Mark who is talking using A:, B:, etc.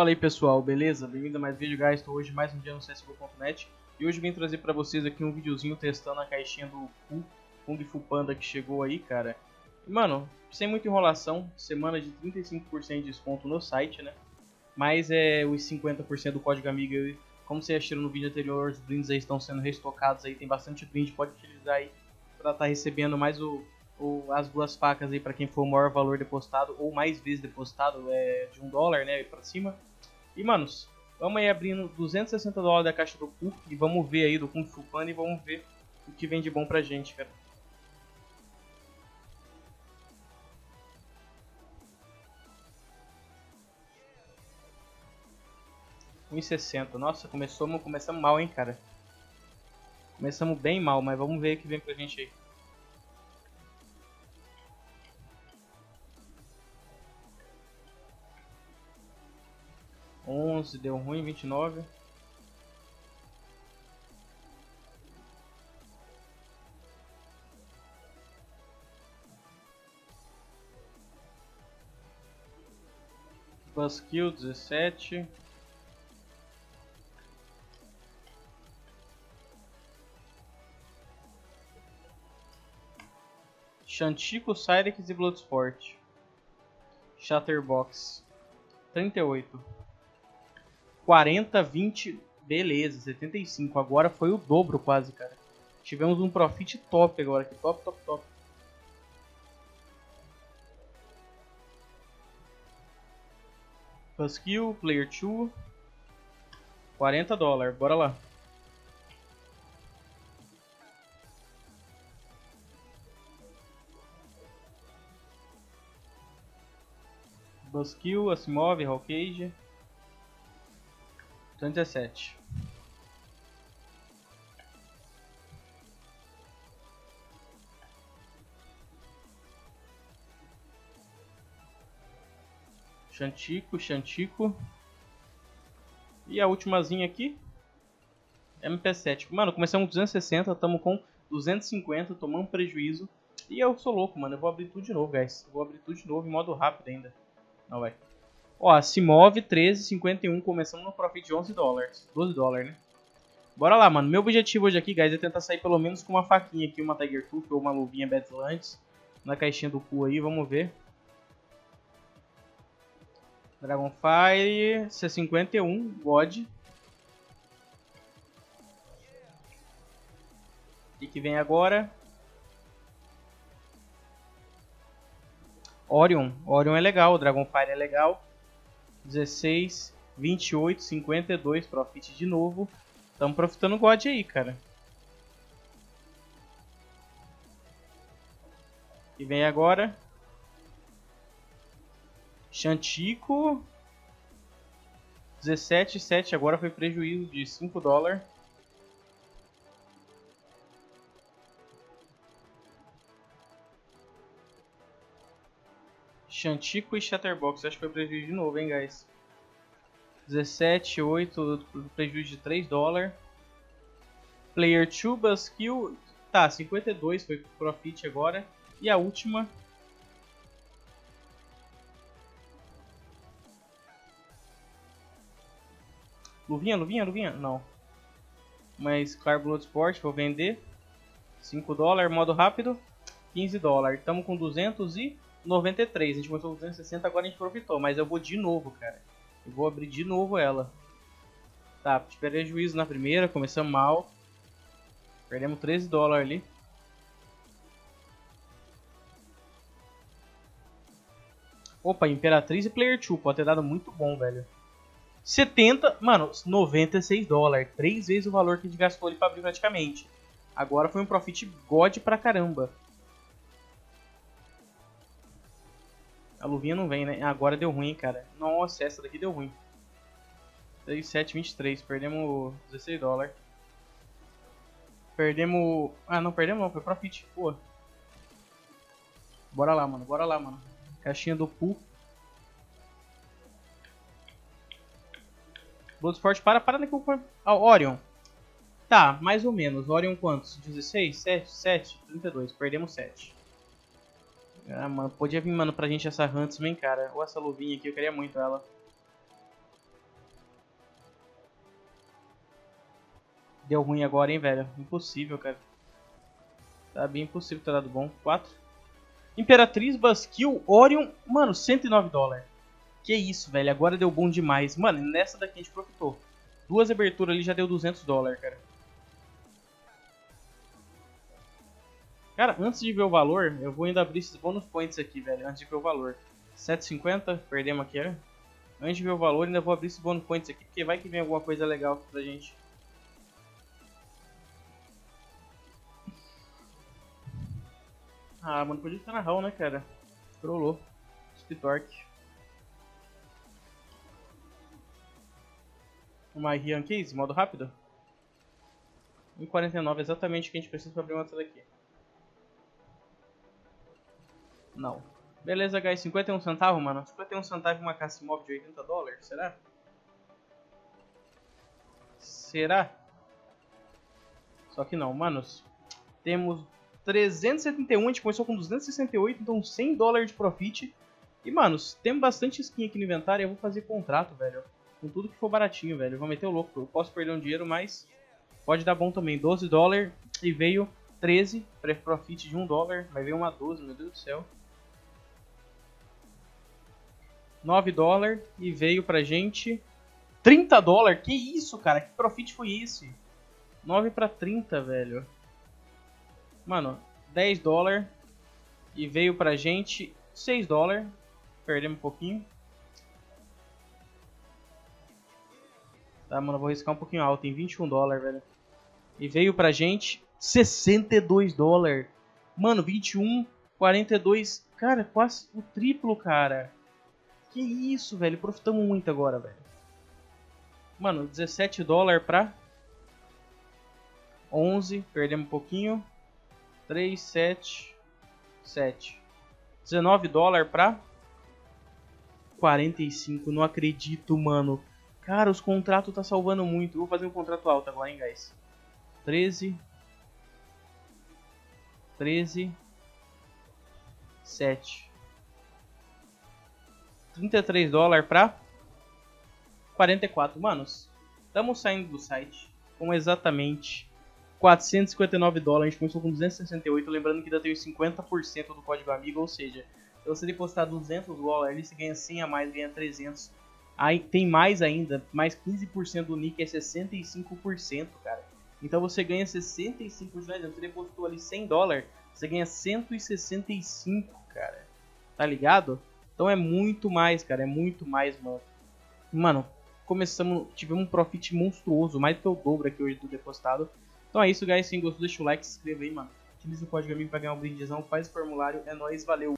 A: Fala aí pessoal, beleza? Bem-vindo a mais um vídeo, guys. Estou hoje mais um dia no CSGO.net e hoje vim trazer pra vocês aqui um videozinho testando a caixinha do Fu, Kung Fu Panda que chegou aí, cara. Mano, sem muita enrolação, semana de 35% de desconto no site, né? Mas é os 50% do código amiga, como vocês acharam no vídeo anterior, os brindes aí estão sendo restocados aí, tem bastante brinde, pode utilizar aí pra estar tá recebendo mais o, o, as duas facas aí para quem for o maior valor depositado ou mais vezes depositado é de um dólar, né, para cima. E manos, vamos aí abrindo 260 dólares da caixa do Fu e vamos ver aí do Kung Fu Panda e vamos ver o que vem de bom pra gente, cara. sessenta Nossa, começamos, começamos mal, hein, cara. Começamos bem mal, mas vamos ver o que vem pra gente aí. Onze, deu ruim, vinte e nove. Buskill, dezessete. Shantico, Cyrex e Bloodsport. Shatterbox. 38. 40, 20. Beleza, 75. Agora foi o dobro quase, cara. Tivemos um profit top agora aqui. Top, top, top. Skill, Player 2. 40 dólares. Bora lá. Buskill, Asimov, Hawkage. 37. Chantico, Chantico. E a ultimazinha aqui. MP7. Mano, começamos com 260, estamos com 250, tomamos prejuízo. E eu sou louco, mano. Eu vou abrir tudo de novo, guys. Eu vou abrir tudo de novo em modo rápido ainda. Não vai. Ó, se move 13,51, começando no profit de 11 dólares. 12 dólares, né? Bora lá, mano. Meu objetivo hoje aqui, guys, é tentar sair pelo menos com uma faquinha aqui, uma Tiger Tooth ou uma luvinha Badlands. Na caixinha do cu aí, vamos ver. Dragonfire, C51, God. O que vem agora? Orion. Orion é legal, Dragonfire é legal. 16, 28, 52, profit de novo. Estamos profitando God aí, cara. E vem agora. Chantico. 17, 7. Agora foi prejuízo de 5 dólares. Chantico e Shatterbox. Acho que foi prejuízo de novo, hein, guys. 17, 8, prejuízo de 3 dólares. Player 2, Buskill. Tá, 52 foi profit agora. E a última. Luvinha, luvinha, luvinha? Não. Mas Car Bloodsport, vou vender. 5 dólares, modo rápido. 15 dólares. Estamos com 200 e... 93. A gente começou com 260, agora a gente profitou. Mas eu vou de novo, cara. Eu vou abrir de novo ela. Tá, tive juízo na primeira, começamos mal. Perdemos 13 dólares ali. Opa, Imperatriz e Player 2. Pode ter dado muito bom, velho. 70, mano, 96 dólares. Três vezes o valor que a gente gastou ali pra abrir praticamente. Agora foi um profit god pra caramba. A luvinha não vem, né? Agora deu ruim, cara. Nossa, essa daqui deu ruim. 3723, perdemos 16 dólares. Perdemos... Ah, não perdemos não, foi profit. Pô. Bora lá, mano. Bora lá, mano. Caixinha do pool. Bloodsport, para, para daqui. Ah, Orion. Tá, mais ou menos. Orion quantos? 16? 7? 7? 32. Perdemos 7. Ah, mano, podia vir, mano, pra gente essa Huntsman, cara. Né? Ou essa luvinha aqui, eu queria muito ela. Deu ruim agora, hein, velho. Impossível, cara. Tá bem impossível ter dado bom. 4. Imperatriz, Basquill, Orion. Mano, 109 dólares. Que isso, velho. Agora deu bom demais. Mano, nessa daqui a gente profitou. Duas aberturas ali já deu 200 dólares, cara. Cara, antes de ver o valor, eu vou ainda abrir esses bônus points aqui, velho. Antes de ver o valor. 7,50. Perdemos aqui, né? Antes de ver o valor, ainda vou abrir esses bônus points aqui. Porque vai que vem alguma coisa legal aqui pra gente. Ah, mano, podia estar na hall, né, cara? Trollou. Spitork. Uma Rian Case, modo rápido. 1,49 exatamente o que a gente precisa para abrir uma tela aqui. Não. Beleza, guys, 51 centavos, mano. 51 centavos uma caça móvel de 80 dólares, será? Será? Só que não, manos. Temos 371, a gente começou com 268, então 100 dólares de profit. E, manos, temos bastante skin aqui no inventário, eu vou fazer contrato, velho. Com tudo que for baratinho, velho. Eu vou meter o louco, eu posso perder um dinheiro, mas pode dar bom também. 12 dólares e veio 13, profit de 1 dólar, mas veio uma 12, meu Deus do céu. 9 dólares e veio pra gente 30 dólares. Que isso, cara? Que profit foi esse? 9 pra 30, velho. Mano, 10 dólares e veio pra gente 6 dólares. Perdemos um pouquinho. Tá, mano, vou riscar um pouquinho alto, em 21 dólares, velho. E veio pra gente 62 dólares. Mano, 21, 42. Cara, quase o triplo, cara. Que isso, velho. Profitamos muito agora, velho. Mano, 17 dólares pra 11. Perdemos um pouquinho. 3, 7, 7. 19 dólares pra 45. Não acredito, mano. Cara, os contratos tá salvando muito. vou fazer um contrato alto agora, hein, guys. 13. 13. 7. 33 dólares pra 44. Manos, estamos saindo do site com exatamente 459 dólares. A gente começou com 268. Lembrando que ainda tem 50% do código amigo, ou seja, se você depositar 200 dólares, você ganha 100 a mais, ganha 300. Aí tem mais ainda, mais 15% do nick é 65%, cara. Então você ganha 65%, você depositou ali 100 dólares, você ganha 165, cara. Tá ligado? Então é muito mais, cara, é muito mais, mano. Mano, começamos, tivemos um profit monstruoso, mais do que o dobro aqui hoje do depositado. Então é isso, guys. Se gostou, deixa o like, se inscreva aí, mano. Utilize o código amigo para ganhar um brindezão, faz o formulário, é nóis, valeu!